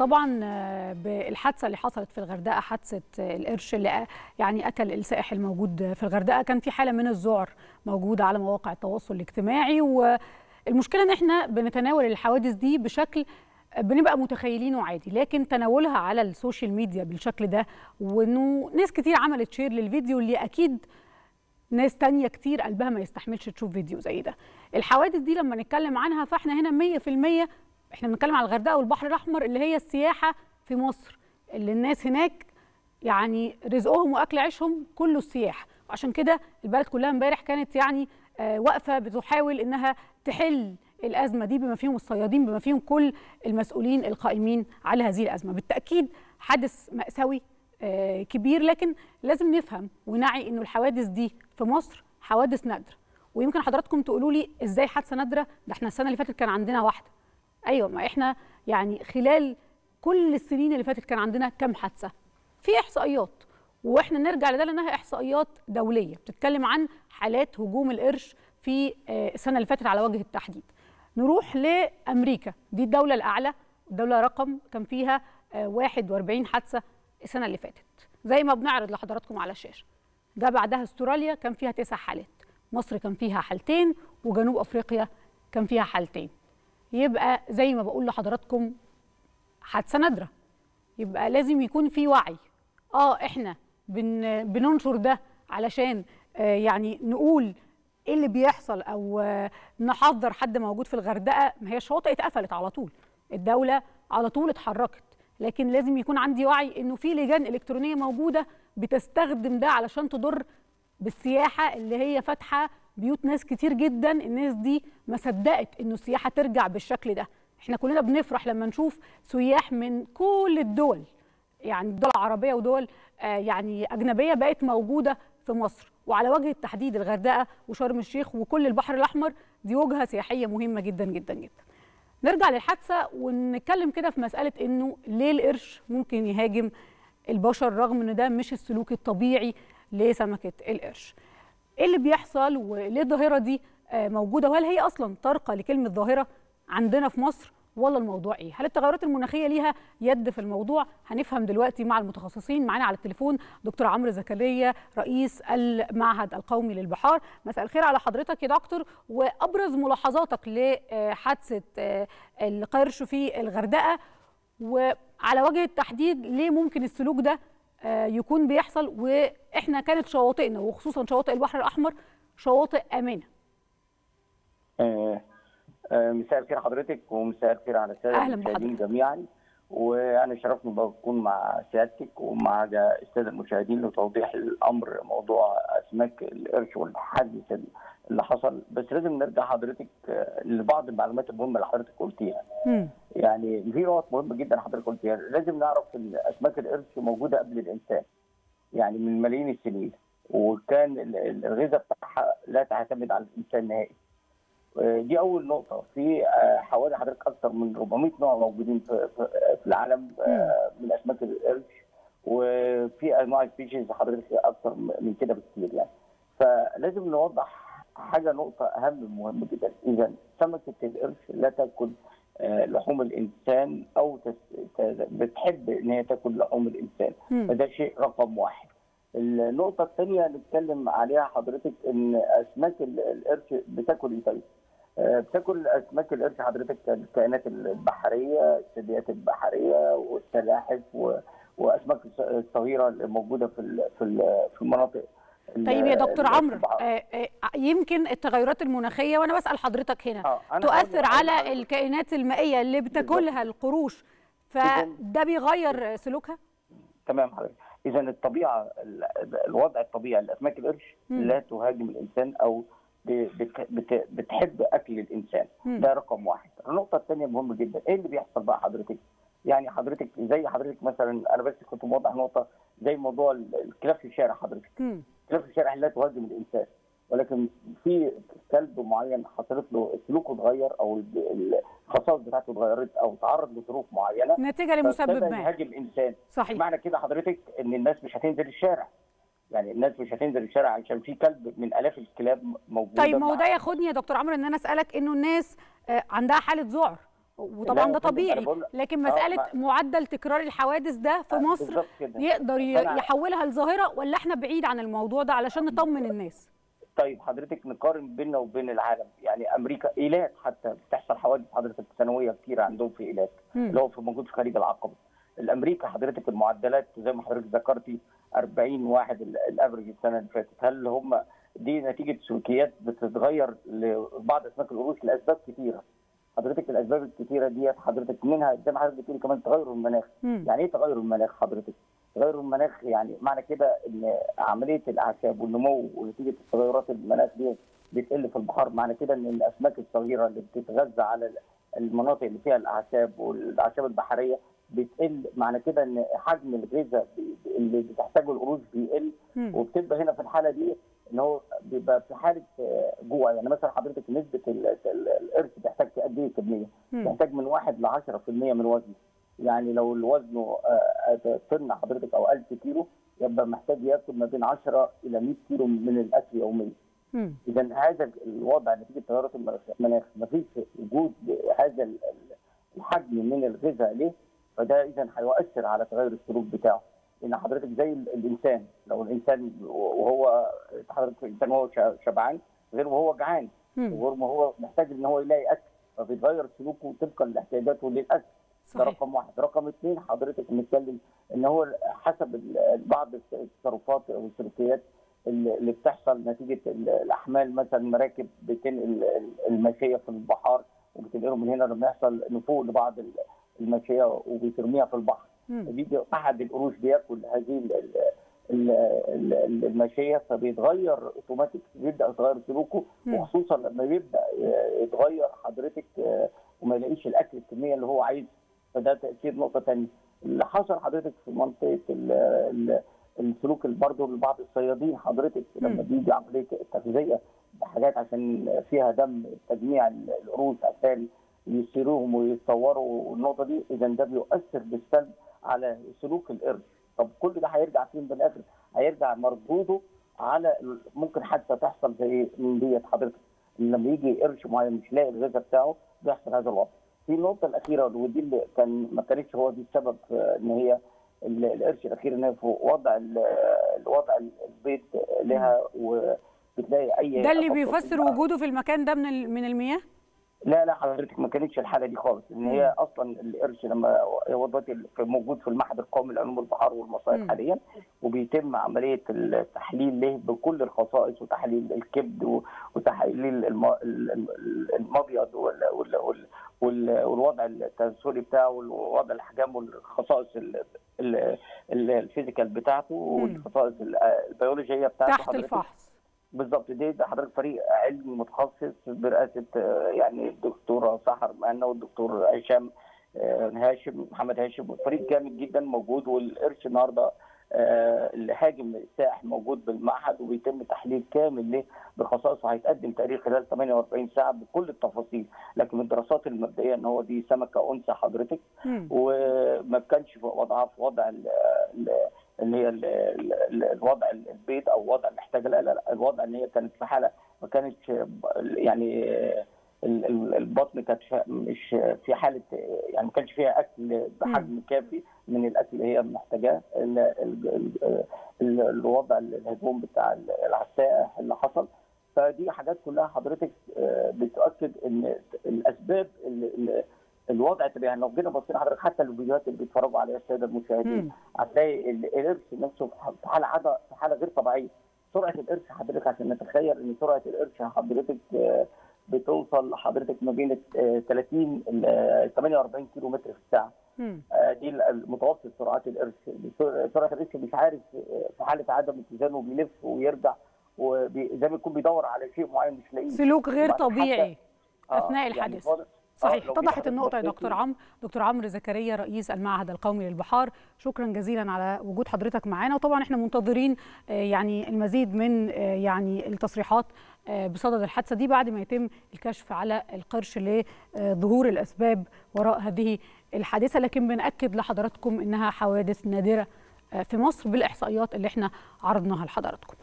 طبعا آه، بالحادثه اللي حصلت في الغردقة حادثة آه، القرش اللي يعني اكل السائح الموجود في الغردقة. كان في حالة من الذعر موجودة على مواقع التواصل الاجتماعي. والمشكلة إن إحنا بنتناول الحوادث دي بشكل بنبقى متخيلينه عادي. لكن تناولها على ال social media بالشكل ده وإنه ناس كتير عملت share للفيديو اللي أكيد ناس تانية كتير قلبها ما يستحملش تشوف فيديو زي ده. الحوادث دي لما نتكلم عنها فإحنا هنا 100% إحنا بنتكلم على الغردقة والبحر الأحمر اللي هي السياحة في مصر اللي الناس هناك يعني رزقهم وأكل عيشهم كله السياحة. وعشان كده البلد كلها امبارح كانت يعني آه واقفة بتحاول إنها تحل الأزمة دي بما فيهم الصيادين بما فيهم كل المسؤولين القائمين على هذه الأزمة. بالتأكيد حدث مأساوي آه كبير لكن لازم نفهم ونعي إنه الحوادث دي في مصر حوادث نادرة. ويمكن حضراتكم تقولوا لي إزاي حادثة نادرة؟ ده إحنا السنة اللي فاتت كان عندنا واحدة. أيوه ما إحنا يعني خلال كل السنين اللي فاتت كان عندنا كم حادثة؟ في إحصائيات وإحنا نرجع لده لأنها إحصائيات دولية بتتكلم عن حالات هجوم القرش في السنة اللي فاتت على وجه التحديد. نروح لأمريكا دي الدولة الأعلى الدولة رقم كان فيها 41 حادثة السنة اللي فاتت. زي ما بنعرض لحضراتكم على الشاشه ده بعدها أستراليا كان فيها تسع حالات. مصر كان فيها حالتين وجنوب أفريقيا كان فيها حالتين. يبقى زي ما بقول لحضراتكم حادثة نادرة. يبقى لازم يكون في وعي. آه إحنا بن بننشر ده علشان آه يعني نقول إيه اللي بيحصل أو آه نحذر حد موجود في الغردقة. ما هي الشواطئ اتقفلت على طول. الدولة على طول اتحركت. لكن لازم يكون عندي وعي إنه في لجان إلكترونية موجودة بتستخدم ده علشان تضر بالسياحة اللي هي فاتحة بيوت ناس كتير جدا الناس دي ما صدقت إنه السياحة ترجع بالشكل ده. إحنا كلنا بنفرح لما نشوف سياح من كل الدول يعني دول عربية ودول آه يعني أجنبية بقت موجودة في مصر. وعلى وجه التحديد الغردقة وشرم الشيخ وكل البحر الأحمر دي وجهة سياحية مهمة جدا جدا جدا. نرجع للحادثة ونتكلم كده في مسألة إنه ليه القرش ممكن يهاجم البشر رغم إن ده مش السلوك الطبيعي لسمكة القرش. إيه اللي بيحصل وليه الظاهرة دي موجودة؟ وهل هي أصلا طارقة لكلمة ظاهرة عندنا في مصر؟ ولا الموضوع إيه؟ هل التغيرات المناخية ليها يد في الموضوع؟ هنفهم دلوقتي مع المتخصصين. معانا على التليفون دكتور عمرو زكريا رئيس المعهد القومي للبحار. مساء الخير على حضرتك يا دكتور. وأبرز ملاحظاتك لحادثة القرش في الغردقة وعلى وجه التحديد ليه ممكن السلوك ده يكون بيحصل وإحنا كانت شواطئنا وخصوصا شواطئ البحر الأحمر شواطئ آمنة. آه آه مساء الخير حضرتك ومساء الخير على الساده المشاهدين جميعا. وأنا شرفني بكون مع سيادتك ومع الساده المشاهدين لتوضيح الأمر موضوع اسماك القرش والحادث اللي حصل. بس لازم نرجع حضرتك لبعض المعلومات المهمة اللي حضرتك قلتيها يعني. في نقط مهمة جدا حضرتك قلتيها لازم نعرف إن أسماك القرش موجودة قبل الإنسان يعني من ملايين السنين وكان الغذاء بتاعها لا تعتمد على الإنسان نهائي. دي أول نقطة. في حوالي حضرتك أكثر من 400 نوع موجودين في, في العالم من أسماك القرش. وفي أنواع سبيشيز حضرتك أكثر من كده بكثير يعني. فلازم نوضح حاجة نقطة أهم مهمة جدا. إذا سمكة القرش لا تأكل لحوم الإنسان أو بتحب إن هي تأكل لحوم الإنسان. فده شيء رقم واحد. النقطة الثانية نتكلم عليها حضرتك إن أسماك القرش بتاكل إيه طيب؟ بتاكل أسماك القرش حضرتك الكائنات البحرية، الثدييات البحرية والسلاحف وأسماك الصغيرة اللي موجودة في في المناطق طيب يا دكتور عمرو يمكن التغيرات المناخيه وأنا بسأل حضرتك هنا تؤثر على الكائنات المائية اللي بتاكلها القروش فده بيغير سلوكها؟ تمام حضرتك. اذا الطبيعة الوضع الطبيعي لاسماك القرش لا تهاجم الإنسان أو بتحب أكل الإنسان. ده رقم واحد. النقطة الثانية مهمة جدا. إيه اللي بيحصل بقى حضرتك؟ يعني حضرتك زي حضرتك مثلا أنا بس كنت موضح نقطة زي موضوع الكلاب في الشارع حضرتك. الكلاب في الشارع لا تهاجم الإنسان. ولكن في كلب معين حصلت له سلوكه اتغير أو الخصائص بتاعته اتغيرت أو تعرض لظروف معينة نتيجة لمسبب ما. يهاجم الإنسان. صحيح. معنى كده حضرتك إن الناس مش هتنزل الشارع. يعني الناس مش هتنزل الشارع عشان في كلب من آلاف الكلاب موجودة. طيب ما هو ده ياخدني يا دكتور عمرو إن أنا أسألك إنه الناس عندها حالة ذعر. وطبعا ده طبيعي. لكن مسألة آه معدل تكرار الحوادث ده في مصر يقدر يحولها لظاهرة ولا إحنا بعيد عن الموضوع ده علشان نطمن الناس؟ طيب حضرتك نقارن بيننا وبين العالم. يعني أمريكا إيلات حتى بتحصل حوادث حضرتك سنويه كتير عندهم في إيلات اللي هو في موجود في خليج العقبة. الأمريكا حضرتك المعدلات زي ما حضرتك ذكرتي 40 واحد الافرج السنة اللي فاتت. هل هم دي نتيجة سلوكيات بتتغير لبعض أسماك القروش لأسباب كثيره حضرتك الأسباب الكثيره ديت حضرتك منها زي ما حضرتك بتقولي كمان تغير المناخ. مم. يعني إيه تغير المناخ حضرتك؟ تغير المناخ يعني معنى كده إن عملية الأعشاب والنمو ونتيجة تغيرات المناخ دي بتقل في البحار. معنى كده إن الأسماك الصغيرة اللي بتتغذى على المناطق اللي فيها الأعشاب والأعشاب البحرية بتقل. معنى كده إن حجم الغذاء اللي بتحتاجه القروش بيقل. وبتبقى هنا في الحالة دي إن هو بيبقى في حالة جوع يعني مثلا حضرتك نسبة القرش بيحتاج قد إيه كميه؟ بيحتاج من 1 ل 10% من وزنه يعني لو الوزن طن حضرتك أو 1000 كيلو يبقى محتاج ياكل ما بين 10 إلى 100 كيلو من الأكل يوميا. اذا هذا الوضع نتيجة تغيرات المناخ ما فيش وجود هذا الحجم من الغذاء ليه فده اذا هيؤثر على تغير السلوك بتاعه. إن حضرتك زي الإنسان لو الإنسان وهو حضرتك الانسان وهو شبعان غير وهو جعان. وغير ما هو محتاج إن هو يلاقي أكل فبيتغير سلوكه طبقا لاحتياجاته للأكل. ده رقم واحد. رقم اثنين حضرتك بنتكلم إن هو حسب بعض التصرفات أو السلوكيات اللي بتحصل نتيجة الأحمال مثلا مراكب بتنقل الماشيه في البحار وبتنقلهم من هنا لما يحصل نفوق لبعض الماشيه وبترميها في البحر. بيجي أحد القروش بياكل هذه الماشيه فبيتغير أوتوماتيك بيبدأ يتغير سلوكه وخصوصا لما بيبدأ يتغير حضرتك وما يلاقيش الأكل الكمية اللي هو عايزها فده تأثير نقطة ثانية اللي حصل حضرتك في منطقة السلوك برضه لبعض الصيادين حضرتك لما بيجي عملية التغذية بحاجات عشان فيها دم تجميع القروش عشان يسيروهم ويتصوروا النقطه دي اذا ده بيؤثر بالسلب على سلوك القرش طب كل ده هيرجع فين بالاخر هيرجع مردوده على ممكن حتى تحصل زي من ديت حضرتك. لما يجي قرش معين مش لاقي الغذاء بتاعه بيحصل هذا الوضع. في النقطة الأخيرة ودي اللي كان ما كانتش هو دي السبب إن هي القرش الأخير إن في وضع الوضع البيض لها وبتلاقي أي ده اللي بيفسر وجوده في المكان ده من من المياه؟ لا لا حضرتك ما كانتش الحالة دي خالص إن هي أصلا القرش لما دلوقتي موجود في المعهد القومي لعلوم البحار والمصايد حاليا وبيتم عملية التحليل له بكل الخصائص وتحليل الكبد وتحليل المبيض والوضع التناسلي بتاعه ووضع الاحجام والخصائص الفيزيكال بتاعته والخصائص البيولوجية بتاعته. تحت الفحص. بالظبط دي ده حضرتك فريق علمي متخصص برئاسة يعني الدكتوره سحر مهنا والدكتور هشام هاشم محمد هاشم. فريق جامد جدا موجود والقرش النهارده اللي هاجم السائح موجود بالمعهد وبيتم تحليل كامل له بخصائصه. هيتقدم تقرير خلال 48 ساعة بكل التفاصيل لكن الدراسات المبدئية إن هو دي سمكة أنثى حضرتك. وما كانش وضعها في وضع اللي هي الوضع البيض أو وضع لا الوضع إن هي كانت في حالة ما كانتش يعني البطن كانت مش في حالة يعني ما كانش فيها أكل بحجم كافي من الأكل اللي هي محتاجاه. الوضع الهجوم بتاع العساء اللي حصل. فدي حاجات كلها حضرتك بتؤكد إن الأسباب اللي الوضع يعني لو جينا بصينا حضرتك حتى الفيديوهات اللي بيتفرجوا عليها السادة المشاهدين هتلاقي القرش نفسه في حالة عادة في حالة غير طبيعية. سرعة القرش حضرتك عشان نتخيل إن سرعة القرش حضرتك بتوصل حضرتك ما بين 30 ل 48 كيلو متر في الساعة. دي متوسط سرعات القرش. سرعة القرش مش عارف في حالة عدم اتزانه بيلف ويرجع وزي ما يكون بيدور على شيء معين مش لاقيه. سلوك غير طبيعي أثناء الحادث. يعني صحيح اتضحت النقطة يا دكتور عمرو دكتور عمرو زكريا رئيس المعهد القومي للبحار. شكرا جزيلا على وجود حضرتك معانا. وطبعا إحنا منتظرين يعني المزيد من يعني التصريحات بصدد الحادثة دي بعد ما يتم الكشف على القرش لظهور الأسباب وراء هذه الحادثة. لكن بنأكد لحضراتكم إنها حوادث نادرة في مصر بالإحصائيات اللي إحنا عرضناها لحضراتكم.